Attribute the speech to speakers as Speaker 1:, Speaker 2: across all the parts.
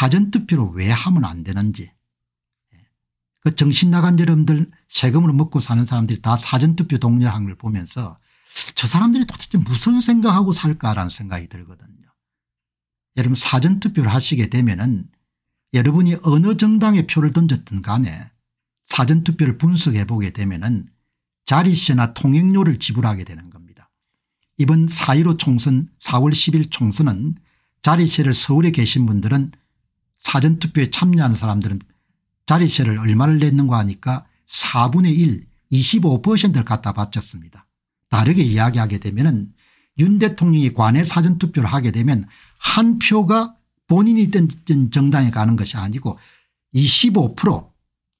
Speaker 1: 사전투표로 왜 하면 안 되는지 그 정신 나간 여러분들 세금으로 먹고 사는 사람들이 다 사전투표 동료한 걸 보면서 저 사람들이 도대체 무슨 생각하고 살까라는 생각이 들거든요. 여러분 사전투표를 하시게 되면은 여러분이 어느 정당에 표를 던졌든 간에 사전투표를 분석해 보게 되면은 자리세나 통행료를 지불하게 되는 겁니다. 이번 4.15 총선 4월 10일 총선은 자리세를 서울에 계신 분들은 사전투표에 참여하는 사람들은 자리세를 얼마를 냈는가 하니까 4분의 1 25%를 갖다 바쳤습니다. 다르게 이야기하게 되면 은윤 대통령이 관내 사전투표를 하게 되면 한 표가 본인이 던진 정당에 가는 것이 아니고 25%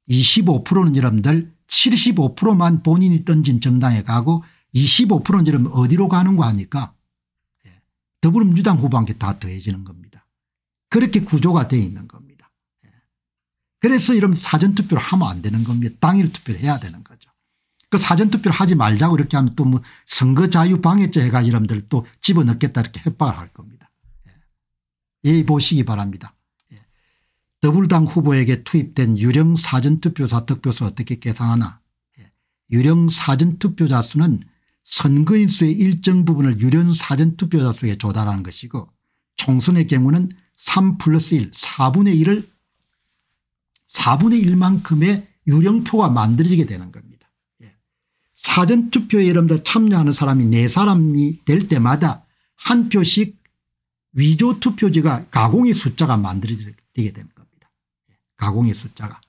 Speaker 1: 25%는 여러분들 75%만 본인이 던진 정당에 가고 25%는 여러분 어디로 가는 거 하니까 예, 더불어민주당 후보한테 다 더해지는 겁니다. 그렇게 구조가 되어 있는 겁니다. 예. 그래서 이런 사전투표를 하면 안 되는 겁니다. 당일 투표를 해야 되는 거죠. 그 사전투표를 하지 말자고 이렇게 하면 또 뭐 선거자유방해죄 해가 여러분들 또 집어넣겠다 이렇게 협박을 할 겁니다. 예. 이 보시기 바랍니다. 더불당 후보에게 투입된 유령 사전투표자 득표수 어떻게 계산하나 유령 사전투표자 수는 선거인 수의 일정 부분을 유령 사전투표자 수에 조달하는 것이고 총선의 경우는 3 플러스 1 4분의 1을 4분의 1만큼의 유령표가 만들어지게 되는 겁니다. 사전투표에 여러분들 참여하는 사람이 4사람이 될 때마다 한 표씩 위조투표지가 가공의 숫자가 만들어지게 되는 겁니다. 가공의 숫자가.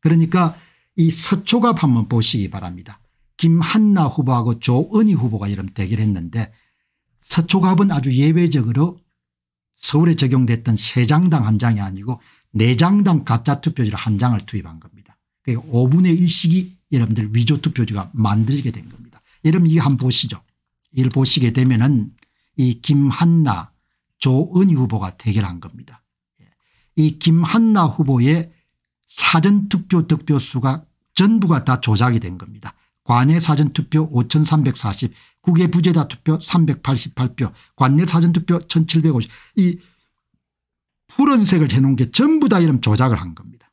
Speaker 1: 그러니까 이 서초갑 한번 보시기 바랍니다. 김한나 후보하고 조은희 후보가 이런 대결했는데 서초갑은 아주 예외적으로 서울에 적용됐던 세 장당 한 장이 아니고 네 장당 가짜 투표지를 한 장을 투입한 겁니다. 그러니까 5분의 1씩이 여러분들 위조 투표지가 만들게 된 겁니다. 여러분 이거 한번 보시죠. 이걸 보시게 되면 은 이 김한나 조은희 후보가 대결한 겁니다. 이 김한나 후보의 사전투표 득표수가 전부가 다 조작이 된 겁니다. 관내 사전투표 5340 국외 부재다 투표 388표 관내 사전투표 1750 이 푸른색을 해놓은 게 전부 다 이런 조작을 한 겁니다.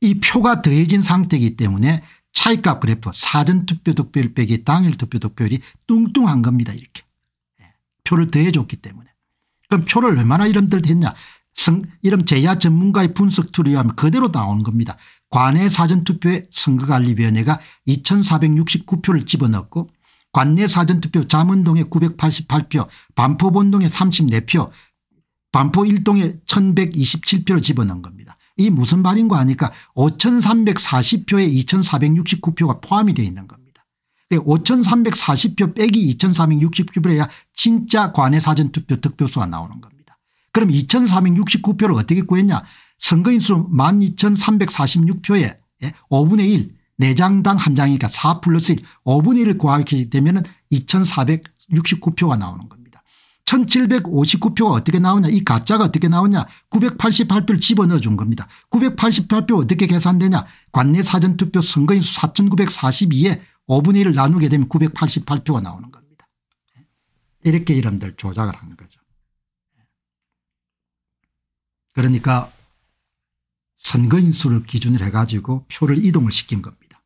Speaker 1: 이 표가 더해진 상태이기 때문에 차이값 그래프 사전투표 득표율 빼기 당일 투표 득표율이 뚱뚱한 겁니다. 이렇게 예, 표를 더해줬기 때문에. 그럼 표를 얼마나 이름들 했냐. 성, 이름 제야 전문가의 분석 툴에 의하면 그대로 나오는 겁니다. 관내 사전투표에 선거관리위원회가 2469표를 집어넣고 관내 사전투표 잠원동에 988표 반포본동에 34표 반포 1동에 1127표를 집어넣은 겁니다. 이 무슨 말인가 하니까 5340표에 2469표가 포함이 되어 있는 겁니다. 5340표 빼기 2469표를 해야 진짜 관내 사전투표 득표수가 나오는 겁니다. 그럼 2469표를 어떻게 구했냐 선거인수 12,346표에 5분의 1 4장당 한 장이니까 4 플러스 1 5분의 1을 구하게 되면 2469표가 나오는 겁니다. 1759표가 어떻게 나오냐 이 가짜가 어떻게 나오냐 988표를 집어넣어 준 겁니다. 988표 어떻게 계산되냐 관내 사전투표 선거인수 4942에 5분의 1을 나누게 되면 988표가 나오는 겁니다. 이렇게 이름들 조작을 한 거죠. 그러니까 선거인 수를 기준으로 해가지고 표를 이동을 시킨 겁니다.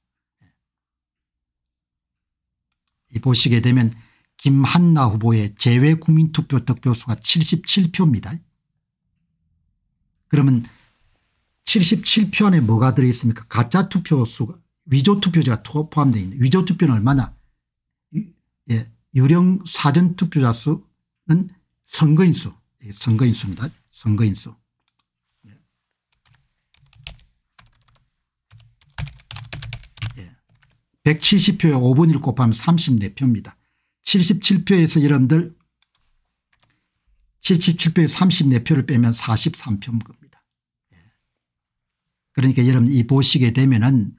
Speaker 1: 이 보시게 되면 김한나 후보의 재외국민투표 득표수가 77표입니다. 그러면 77표 안에 뭐가 들어있습니까 가짜 투표수가 위조 투표자가 포함되어 있는 위조 투표는 얼마나 예, 유령 사전 투표자 수는 선거인수 선거인수입니다. 선거인수. 170표에 5분의 1 곱하면 34표입니다. 77표에서 여러분들 77표에 34표를 빼면 43표인 겁니다. 예. 그러니까 여러분 이 보시게 되면은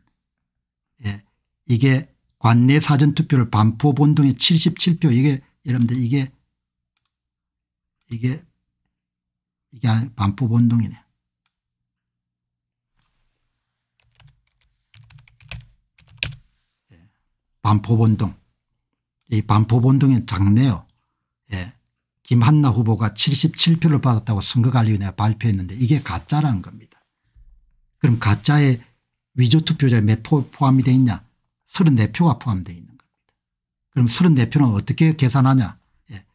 Speaker 1: 예. 이게 관내 사전투표를 반포 본동에 77표 이게 여러분들 이게 이게 이게 반포 본동이네. 반포 본동 이 반포 본동이 작네요. 예. 김한나 후보가 77표를 받았다고 선거관리위원회가 발표했는데 이게 가짜라는 겁니다. 그럼 가짜에 위조투표자에 몇표 포함이 되어 있냐 34표가 포함되어 있는 겁니다. 그럼 34표는 어떻게 계산하냐 예.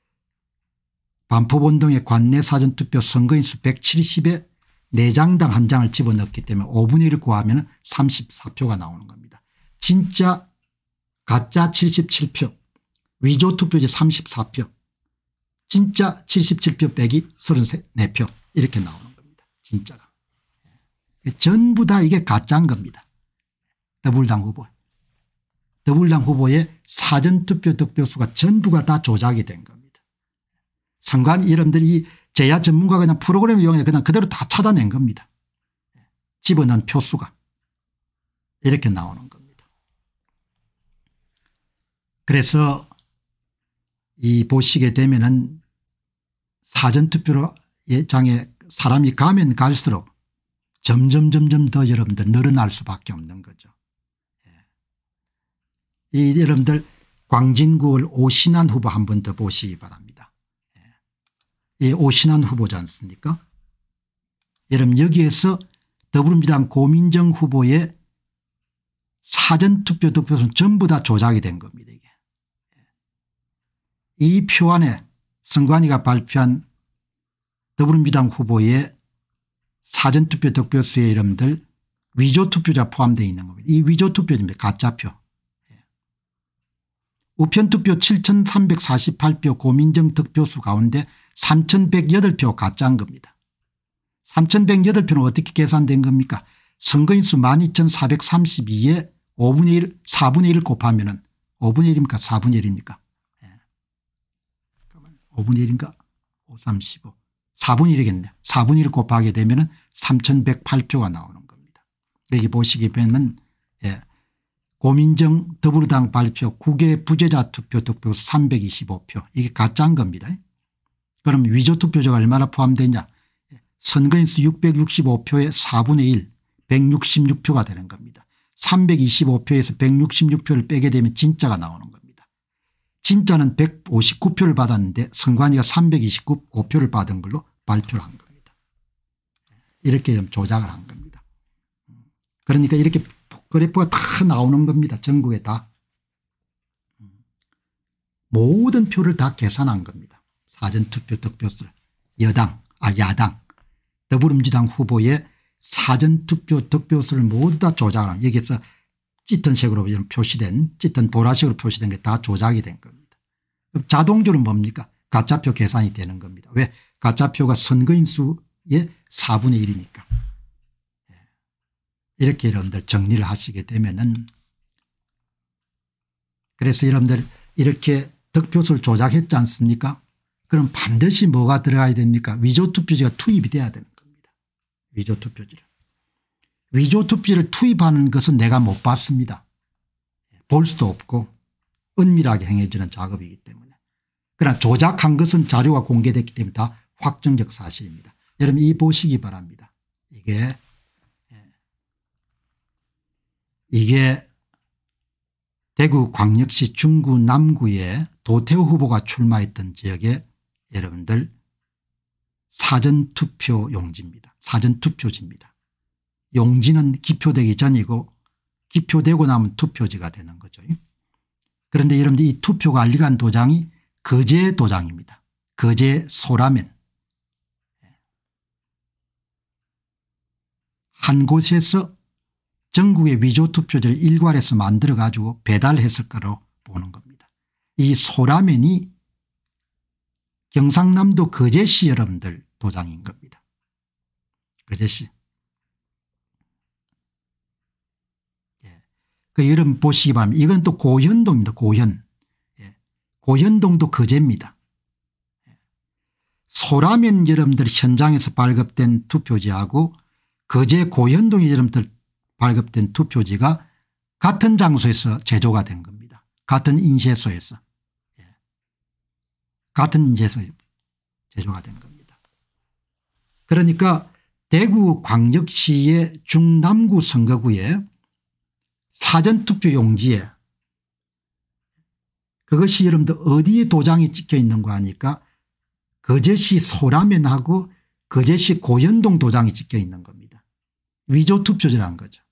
Speaker 1: 반포본동의 관내 사전투표 선거인 수 170에 4장당 한 장을 집어넣기 때문에 5분의 1을 구하면 34표가 나오는 겁니다. 진짜 가짜 77표 위조 투표지 34표 진짜 77표 빼기 34표 이렇게 나오는 겁니다. 진짜가. 전부 다 이게 가짜인 겁니다. 더불당 후보. 더불당 후보의 사전투표 득표수가 전부가 다 조작이 된 겁니다. 선관 이름들이 제야 전문가가 그냥 프로그램 이용해 그냥 그대로 다 찾아낸 겁니다. 집어넣은 표수가 이렇게 나오는 겁니다. 그래서 이 보시게 되면은 사전투표로 예장에 사람이 가면 갈수록 점점 점점 더 여러분들 늘어날 수밖에 없는 거죠. 예. 이 여러분들 광진구를 오신환 후보 한 번 더 보시기 바랍니다. 예. 이 오신환 후보지 않습니까 여러분 여기에서 더불어민주당 고민정 후보의 사전투표 득표수는 전부 다 조작이 된 겁니다. 이 표 안에 선관위가 발표한 더불어민주당 후보의 사전투표 득표수의 이름들 위조투표자 포함되어 있는 겁니다. 이 위조투표입니다. 가짜표. 예. 우편투표 7348표 고민정 득표수 가운데 3108표 가짜인 겁니다. 3108표는 어떻게 계산된 겁니까 선거인수 12432에 5분의 1 4분의 1 곱하면 은 5분의 1입니까 4분의 1입니까 5분의 1인가 5, 35 4분의 1이겠네요. 4분의 1을 곱하게 되면 3108표가 나오는 겁니다. 여기 보시게 되면 예. 고민정 더불어당 발표 국외 부재자 투표 득표 325표 이게 가짜인 겁니다. 그럼 위조 투표자가 얼마나 포함되냐 선거인수 665표에 4분의 1 166표가 되는 겁니다. 325표에서 166표를 빼게 되면 진짜가 나오는 겁니다. 진짜는 159표를 받았는데 선관위가 329표를 받은 걸로 발표를 한 겁니다. 이렇게 조작을 한 겁니다. 그러니까 이렇게 그래프가 다 나오는 겁니다. 전국에 다. 모든 표를 다 계산한 겁니다. 사전투표 득표수를 여당 아 야당 더불어민주당 후보의 사전투표 득표수를 모두 다 조작을 한 여기서 짙은 색으로 표시된 짙은 보라색으로 표시된 게 다 조작이 된 겁니다. 자동적으로 뭡니까 가짜표 계산이 되는 겁니다. 왜 가짜표가 선거인 수의 4분의 1이니까. 예. 이렇게 여러분들 정리를 하시게 되면은 그래서 여러분들 이렇게 득표수를 조작했지 않습니까 그럼 반드시 뭐가 들어가야 됩니까 위조투표지가 투입이 돼야 되는 겁니다. 위조투표지를. 위조투표를 투입하는 것은 내가 못 봤습니다. 볼 수도 없고 은밀하게 행해지는 작업이기 때문에. 그러나 조작한 것은 자료가 공개됐기 때문에 다 확정적 사실입니다. 여러분 이 보시기 바랍니다. 이게 예. 이게 대구 광역시 중구 남구에 도태우 후보가 출마했던 지역에 여러분들 사전투표 용지입니다. 사전투표지입니다. 용지는 기표되기 전이고 기표되고 나면 투표지가 되는 거죠. 그런데 여러분들 이 투표 관리관 도장이 거제 도장입니다. 거제 소라면 한 곳에서 전국의 위조 투표지를 일괄해서 만들어 가지고 배달했을 거로 보는 겁니다. 이 소라면이 경상남도 거제시 여러분들 도장인 겁니다. 거제시. 그 여러분 보시기 바랍니다. 이건 또 고현동입니다. 고현. 예. 고현동도 거제입니다. 예. 소라면 여러분들 현장에서 발급된 투표지하고 거제 고현동의 여러분들 발급된 투표지가 같은 장소에서 제조가 된 겁니다. 같은 인쇄소에서. 예. 같은 인쇄소에 제조가 된 겁니다. 그러니까 대구 광역시의 중남구 선거구에 사전투표 용지에 그것이 여러분들 어디에 도장이 찍혀 있는 거 아니까 거제시 소라면하고 거제시 고현동 도장이 찍혀 있는 겁니다. 위조투표지라는 거죠.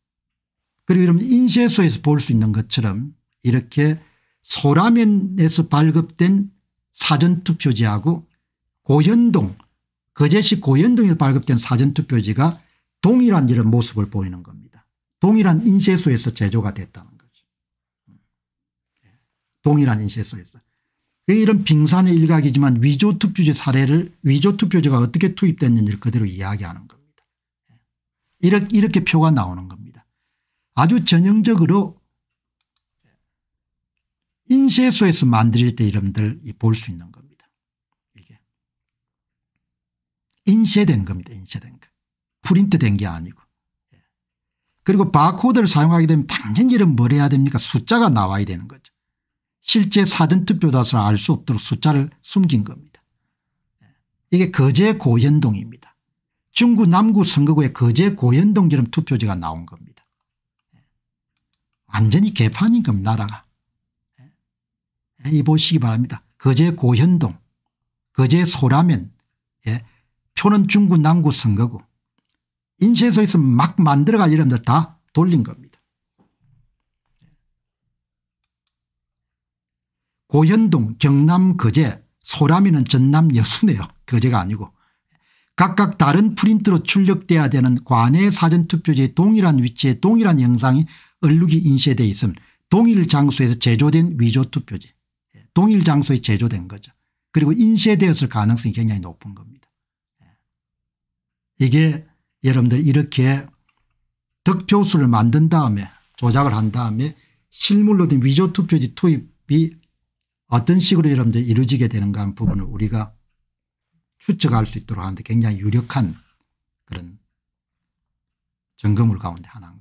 Speaker 1: 그리고 여러분 인쇄소에서 볼 수 있는 것처럼 이렇게 소라면에서 발급된 사전투표지하고 고현동 거제시 고현동에서 발급된 사전투표지가 동일한 이런 모습을 보이는 겁니다. 동일한 인쇄소에서 제조가 됐다는 거죠. 동일한 인쇄소에서. 이런 빙산의 일각이지만 위조 투표지 사례를 위조 투표지가 어떻게 투입됐는지를 그대로 이야기하는 겁니다. 이렇게, 이렇게 표가 나오는 겁니다. 아주 전형적으로 인쇄소에서 만들 때 여러분들 볼 수 있는 겁니다. 이게 인쇄된 겁니다. 인쇄된 거. 프린트된 게 아니고. 예. 그리고 바코드를 사용하게 되면 당연히 이런 뭘 해야 됩니까 숫자가 나와야 되는 거죠. 실제 사전투표다서 알수 없도록 숫자를 숨긴 겁니다. 예. 이게 거제 고현동입니다. 중구 남구 선거구에 거제 고현동처럼 투표지가 나온 겁니다. 예. 완전히 개판인 겁니다 나라가. 이 보시기 바랍니다. 거제 고현동 거제 소라면 예. 표는 중구 남구 선거구 인쇄소에 서 막 만들어갈 이름들 다 돌린 겁니다. 고현동 경남 거제 소라미는 전남 여수네요. 거제가 아니고 각각 다른 프린트로 출력돼야 되는 관내 사전투표지의 동일한 위치에 동일한 영상이 얼룩이 인쇄되어 있음 동일 장소에서 제조된 위조투표지 동일 장소에 제조된 거죠. 그리고 인쇄되었을 가능성이 굉장히 높은 겁니다. 이게 여러분들 이렇게 득표수를 만든 다음에 조작을 한 다음에 실물로 된 위조 투표지 투입이 어떤 식으로 여러분들 이루어지게 되는가 하는 부분을 우리가 추측할 수 있도록 하는데 굉장히 유력한 그런 점검물 가운데 하나인 거죠.